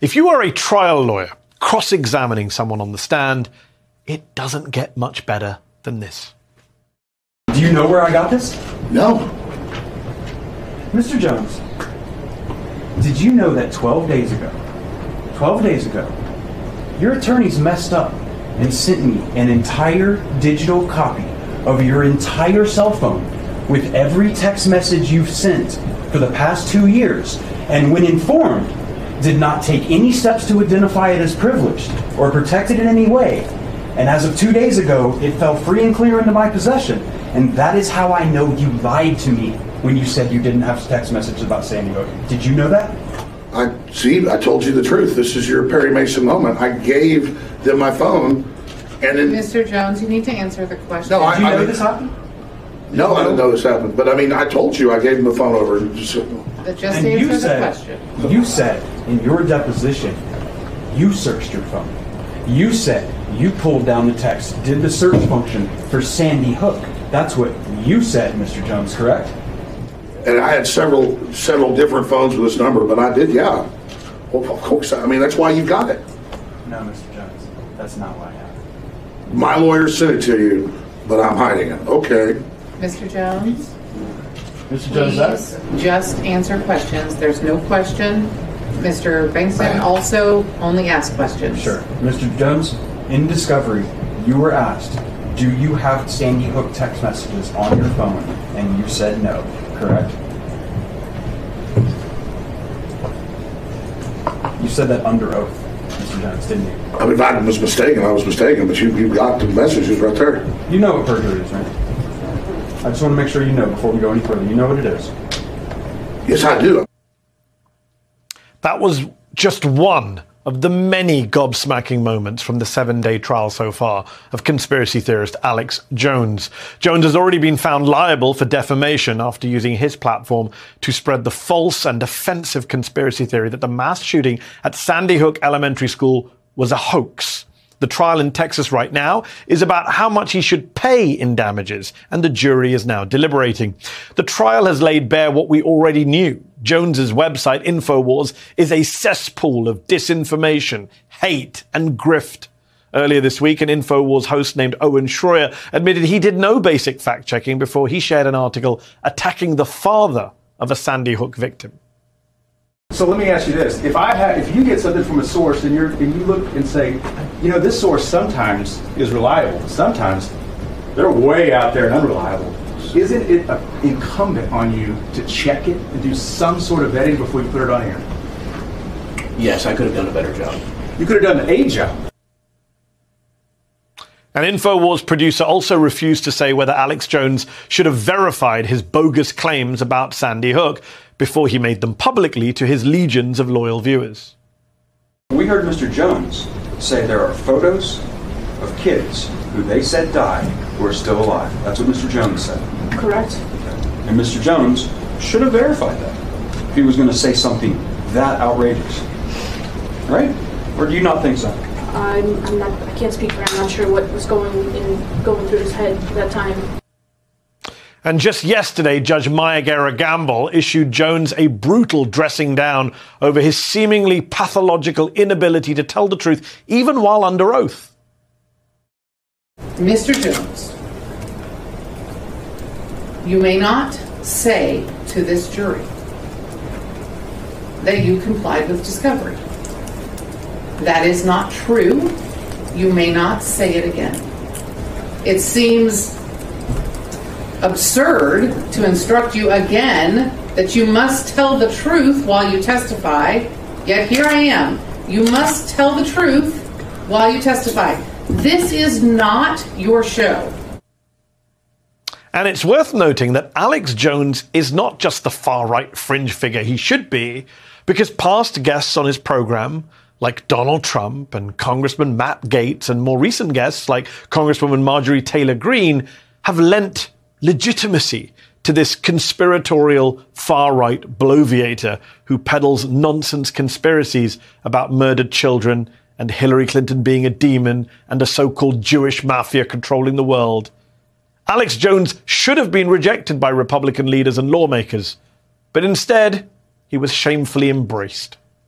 If you are a trial lawyer cross examining someone on the stand, it doesn't get much better than this. Do you know where I got this? No. Mr. Jones, did you know that 12 days ago, 12 days ago, your attorneys messed up and sent me an entire digital copy of your entire cell phone with every text message you've sent for the past two years, and when informed, did not take any steps to identify it as privileged or protect it in any way. And as of two days ago, it fell free and clear into my possession. And that is how I know you lied to me when you said you didn't have text messages about Sandy Hook. Did you know that? I see. I told you the truth. This is your Perry Mason moment. I gave them my phone, and then Mr. Jones, you need to answer the question. No, I- Did you know mean- this happened? No, I didn't know this happened. But I mean, I told you I gave him the phone over. and Just, But Just And answer you the said, question. you said in your deposition, you searched your phone. You said you pulled down the text, did the search function for Sandy Hook. That's what you said, Mr. Jones, correct? and I had several several different phones with this number, but I did. Yeah. Well, of course. I mean, that's why you got it. No, Mr. Jones, that's not what happened. My lawyer sent it to you, but I'm hiding it. Okay. Mr. Jones, Mr. Jones, please just answer questions. There's no question. Mr. Bankston also only asks questions. Sure. Mr. Jones, in discovery, you were asked, do you have Sandy Hook text messages on your phone? And you said no, correct? You said that under oath, Mr. Jones, didn't you? I mean, if I was mistaken, I was mistaken. But you you got the messages right there. You know what perjury is, right? I just want to make sure you know before we go any further. You know what it is. Yes, I do. That was just one of the many gobsmacking moments from the seven day trial so far of conspiracy theorist Alex Jones. Jones has already been found liable for defamation after using his platform to spread the false and offensive conspiracy theory that the mass shooting at Sandy Hook Elementary School was a hoax. The trial in Texas right now is about how much he should pay in damages, and the jury is now deliberating. The trial has laid bare what we already knew. Jones's website, InfoWars, is a cesspool of disinformation, hate, and grift. Earlier this week, an InfoWars host named Owen Shroyer admitted he did no basic fact checking before he shared an article attacking the father of a Sandy Hook victim. So let me ask you this: If I have, if you get something from a source and you're and you look and say, you know, this source sometimes is reliable, sometimes they're way out there and unreliable. Isn't it incumbent on you to check it and do some sort of vetting before you put it on air? Yes, I could have done a better job. You could have done a job. An InfoWars producer also refused to say whether Alex Jones should have verified his bogus claims about Sandy Hook before he made them publicly to his legions of loyal viewers. We heard Mr. Jones say there are photos of kids who they said died who are still alive. That's what Mr. Jones said. Correct. And Mr. Jones should have verified that if he was going to say something that outrageous. Right? Or do you not think so? I'm, I'm not. I can't speak for him. I'm not sure what was going in going through his head at that time. And just yesterday, Judge Maya Guerra Gamble issued Jones a brutal dressing down over his seemingly pathological inability to tell the truth, even while under oath. Mr. Jones, you may not say to this jury that you complied with discovery. That is not true. You may not say it again. It seems absurd to instruct you again that you must tell the truth while you testify, yet here I am. You must tell the truth while you testify. This is not your show. And it's worth noting that Alex Jones is not just the far right fringe figure he should be, because past guests on his program, like Donald Trump and Congressman Matt Gaetz, and more recent guests like Congresswoman Marjorie Taylor Greene, have lent legitimacy to this conspiratorial far right bloviator who peddles nonsense conspiracies about murdered children and Hillary Clinton being a demon and a so called Jewish mafia controlling the world. Alex Jones should have been rejected by Republican leaders and lawmakers, but instead, he was shamefully embraced.